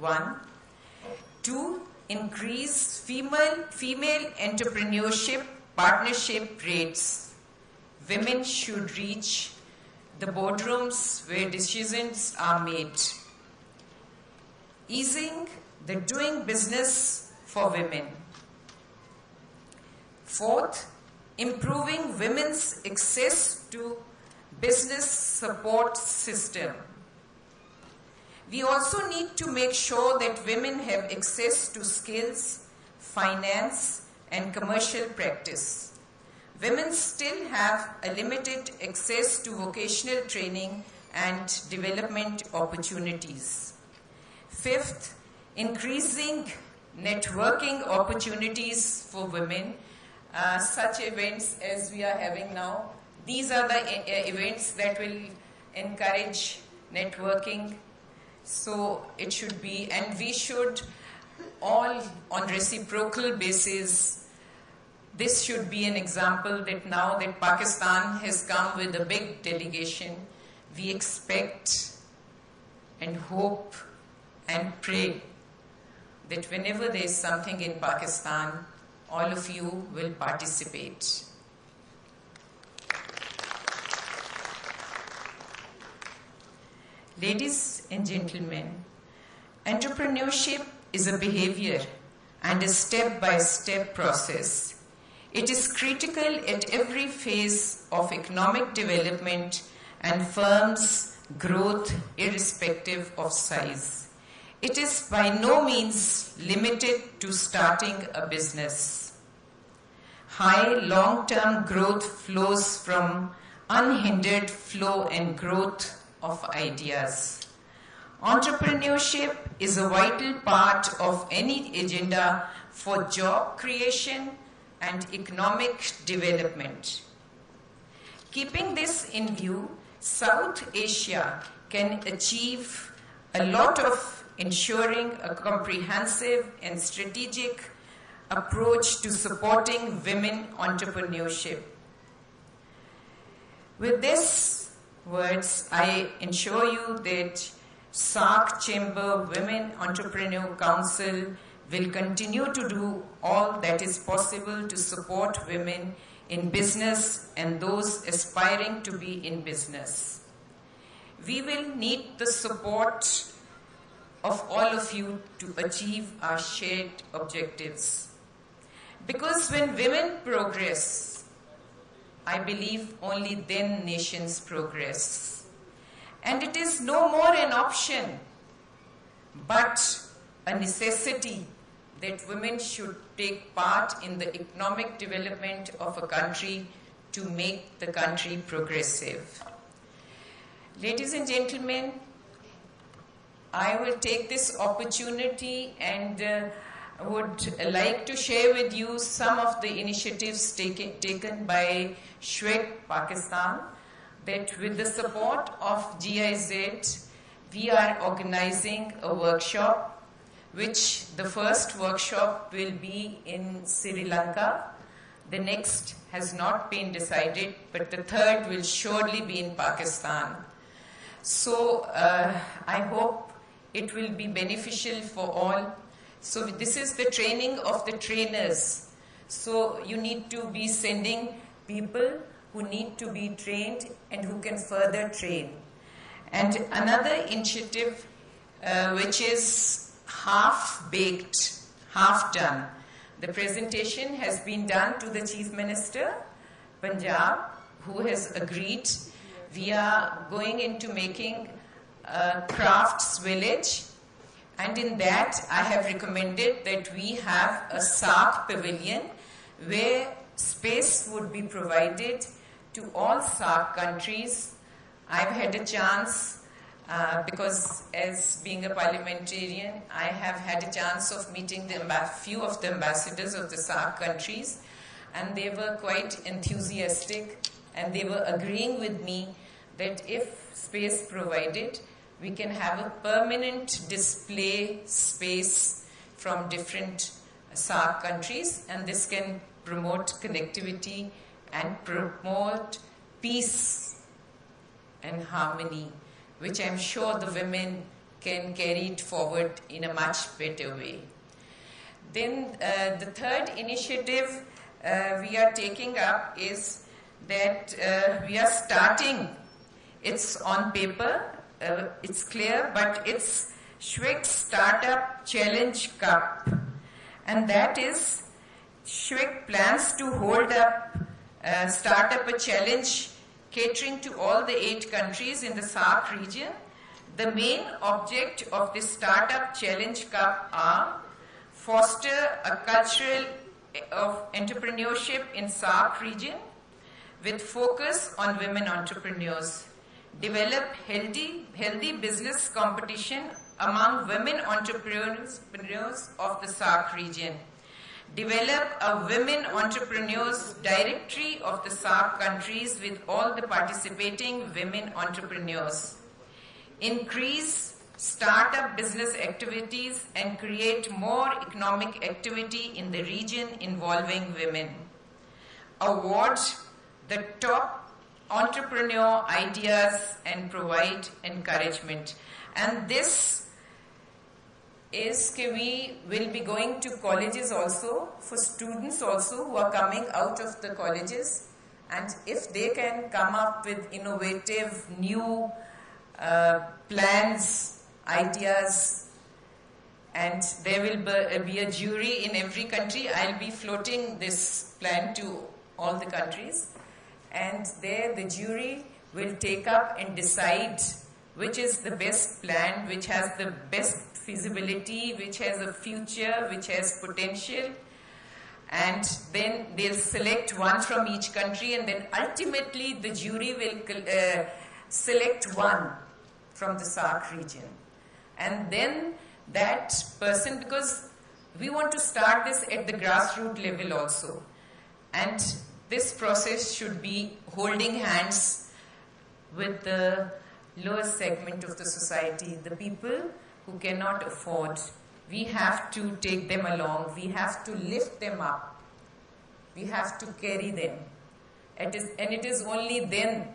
one. Two, increase female, female entrepreneurship partnership rates. Women should reach the boardrooms where decisions are made. Easing the doing business for women. Fourth, improving women's access to business support system. We also need to make sure that women have access to skills, finance, and commercial practice. Women still have a limited access to vocational training and development opportunities. Fifth, increasing networking opportunities for women, uh, such events as we are having now. These are the events that will encourage networking. So it should be, and we should all on reciprocal basis. This should be an example that now that Pakistan has come with a big delegation, we expect and hope and pray that whenever there is something in Pakistan, all of you will participate. Ladies and gentlemen, entrepreneurship is a behavior and a step by step process. It is critical at every phase of economic development and firms' growth, irrespective of size. It is by no means limited to starting a business. High long term growth flows from unhindered flow and growth of ideas. Entrepreneurship is a vital part of any agenda for job creation and economic development. Keeping this in view, South Asia can achieve a lot of ensuring a comprehensive and strategic approach to supporting women entrepreneurship. With these words, I ensure you that SAARC Chamber Women Entrepreneur Council will continue to do all that is possible to support women in business and those aspiring to be in business. We will need the support of all of you to achieve our shared objectives. Because when women progress, I believe only then nations progress. And it is no more an option, but a necessity that women should take part in the economic development of a country to make the country progressive. Ladies and gentlemen, I will take this opportunity and uh, would like to share with you some of the initiatives taken, taken by SCWEC Pakistan that with the support of GIZ, we are organizing a workshop which the first workshop will be in Sri Lanka. The next has not been decided, but the third will surely be in Pakistan. So uh, I hope it will be beneficial for all. So this is the training of the trainers. So you need to be sending people who need to be trained and who can further train. And another initiative uh, which is half baked, half done. The presentation has been done to the Chief Minister, Punjab, who has agreed. We are going into making a crafts village, and in that, I have recommended that we have a SAARC pavilion where space would be provided to all SAARC countries. I've had a chance uh, because as being a parliamentarian, I have had a chance of meeting the few of the ambassadors of the SAARC countries, and they were quite enthusiastic, and they were agreeing with me that if space provided, we can have a permanent display space from different SAARC countries, and this can promote connectivity and promote peace and harmony which I'm sure the women can carry it forward in a much better way. Then uh, the third initiative uh, we are taking up is that uh, we are starting, it's on paper, uh, it's clear, but it's SCWEC Startup Challenge Cup. And that is, SCWEC plans to hold up, uh, start up a challenge catering to all the eight countries in the SAARC region. The main object of this Startup Challenge Cup are foster a cultural of entrepreneurship in SAARC region with focus on women entrepreneurs. Develop healthy, healthy business competition among women entrepreneurs of the SAARC region. Develop a women entrepreneurs directory of the SAARC countries with all the participating women entrepreneurs. Increase startup business activities and create more economic activity in the region involving women. Award the top entrepreneur ideas and provide encouragement. And this is that we will be going to colleges also for students also who are coming out of the colleges and if they can come up with innovative new uh, plans, ideas and there will be a jury in every country. I'll be floating this plan to all the countries and there the jury will take up and decide which is the best plan, which has the best feasibility, which has a future, which has potential. And then they'll select one from each country and then ultimately the jury will uh, select one from the SAARC region. And then that person, because we want to start this at the grassroots level also. And this process should be holding hands with the lowest segment of the society, the people who cannot afford. We have to take them along. We have to lift them up. We have to carry them. It is, and it is only then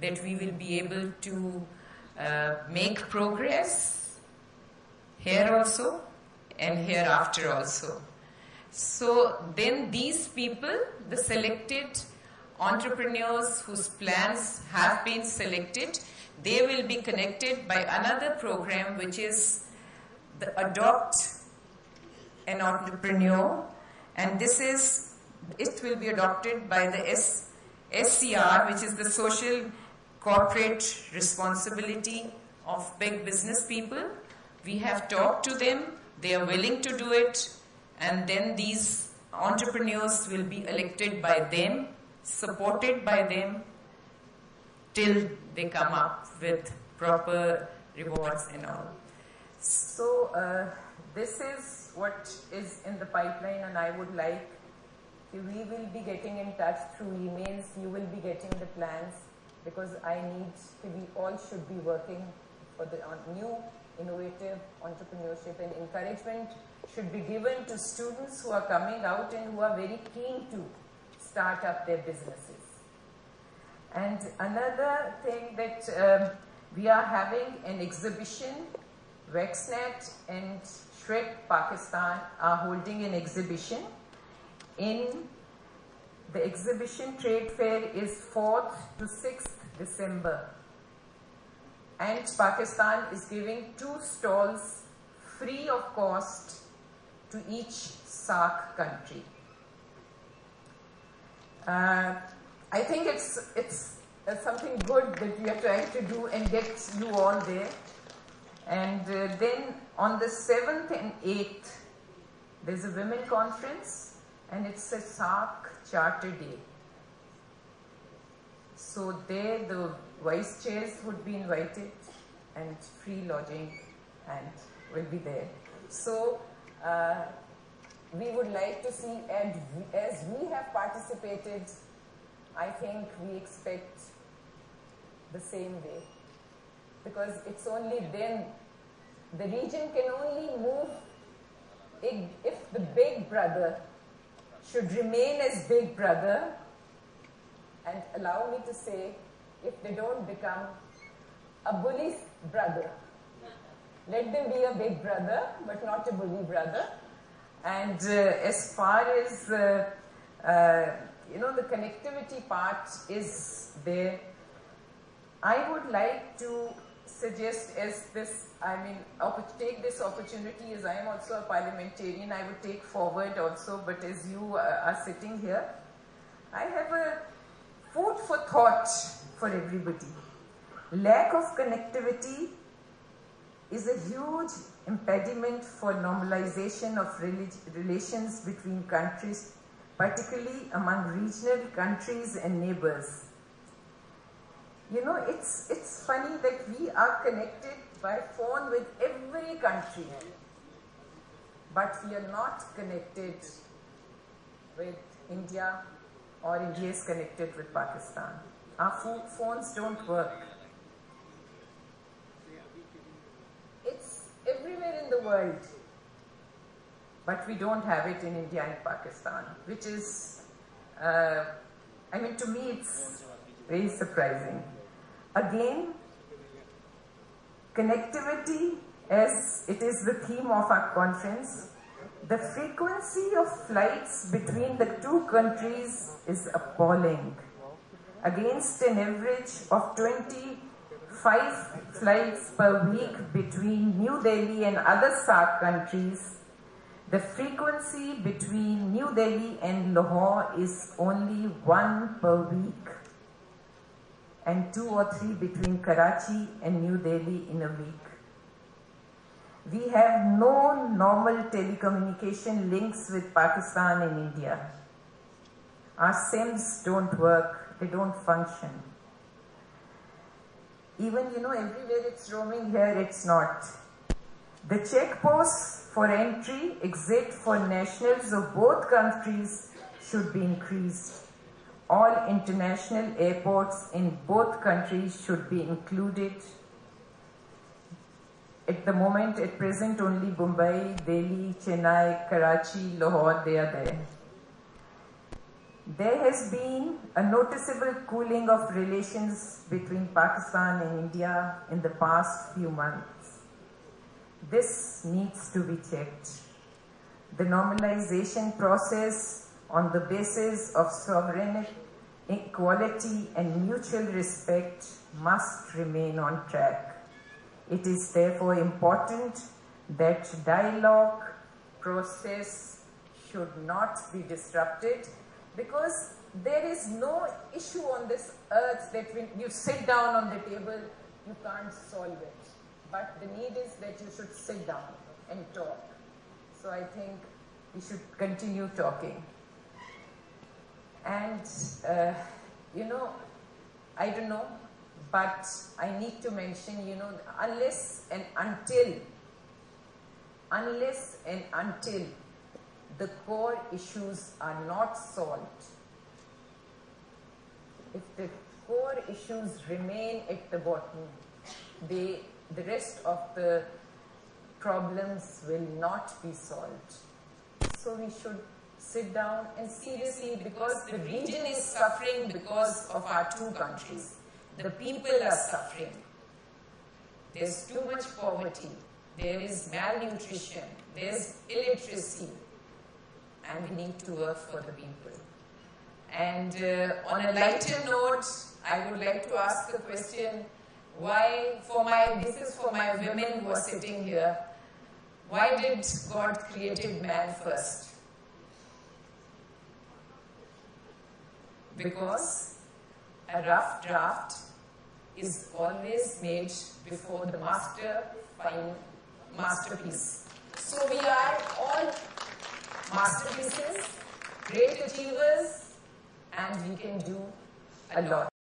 that we will be able to uh, make progress here also and hereafter also. So then these people, the selected entrepreneurs whose plans have been selected, they will be connected by another program which is the Adopt an Entrepreneur. And this is, it will be adopted by the S, SCR which is the Social Corporate Responsibility of Big Business People. We have talked to them, they are willing to do it and then these entrepreneurs will be elected by them, supported by them, till they come up with proper rewards and all. So uh, this is what is in the pipeline and I would like, we will be getting in touch through emails, you will be getting the plans because I need, we all should be working for the new innovative entrepreneurship and encouragement should be given to students who are coming out and who are very keen to start up their businesses. And another thing that um, we are having an exhibition, WEXNet and SCWEC Pakistan are holding an exhibition. In the exhibition trade fair is 4th to 6th December and Pakistan is giving two stalls free of cost to each SAARC country. Uh, I think it's, it's something good that we are trying to do and get you all there. And uh, then on the 7th and 8th, there's a women conference and it's a SAARC Charter Day. So there the vice chairs would be invited and free lodging and will be there. So uh, we would like to see, and as we have participated, I think we expect the same way. Because it's only then, the region can only move if, if the big brother should remain as big brother and allow me to say, if they don't become a bully brother. Let them be a big brother, but not a bully brother. And uh, as far as, uh, uh, you know, the connectivity part is there, I would like to suggest as this, I mean, take this opportunity as I am also a parliamentarian, I would take forward also, but as you uh, are sitting here, I have a food for thought for everybody. Lack of connectivity is a huge impediment for normalization of relations between countries, particularly among regional countries and neighbors. You know, it's, it's funny that we are connected by phone with every country, but we are not connected with India or India is connected with Pakistan. Our phones don't work. It's everywhere in the world, but we don't have it in India and Pakistan, which is, uh, I mean, to me, it's very surprising. Again, connectivity, as it is the theme of our conference, the frequency of flights between the two countries is appalling. Against an average of 25 flights per week between New Delhi and other SAARC countries, the frequency between New Delhi and Lahore is only one per week and two or three between Karachi and New Delhi in a week. We have no normal telecommunication links with Pakistan and India. Our SIMs don't work, they don't function. Even, you know, everywhere it's roaming here, it's not. The checkposts for entry, exit for nationals of both countries should be increased. All international airports in both countries should be included at the moment, at present, only Mumbai, Delhi, Chennai, Karachi, Lahore, they are there. There has been a noticeable cooling of relations between Pakistan and India in the past few months. This needs to be checked. The normalization process on the basis of sovereignty, equality and mutual respect must remain on track. It is therefore important that dialogue process should not be disrupted because there is no issue on this earth that when you sit down on the table, you can't solve it. But the need is that you should sit down and talk. So I think we should continue talking. And, uh, you know, I don't know, but I need to mention, you know, unless and until, unless and until the core issues are not solved, if the core issues remain at the bottom, they, the rest of the problems will not be solved. So we should sit down and seriously, because the region is suffering because of our two countries. The people are suffering. There's too much poverty. There is malnutrition. There's illiteracy. And we need to work for the people. And uh, on a lighter note, I would like to ask a question. Why, for my, this is for my women who are sitting here, why did God created man first? Because a rough draft is always made before the master fine masterpiece. So we are all masterpieces, great achievers, and we can do a lot.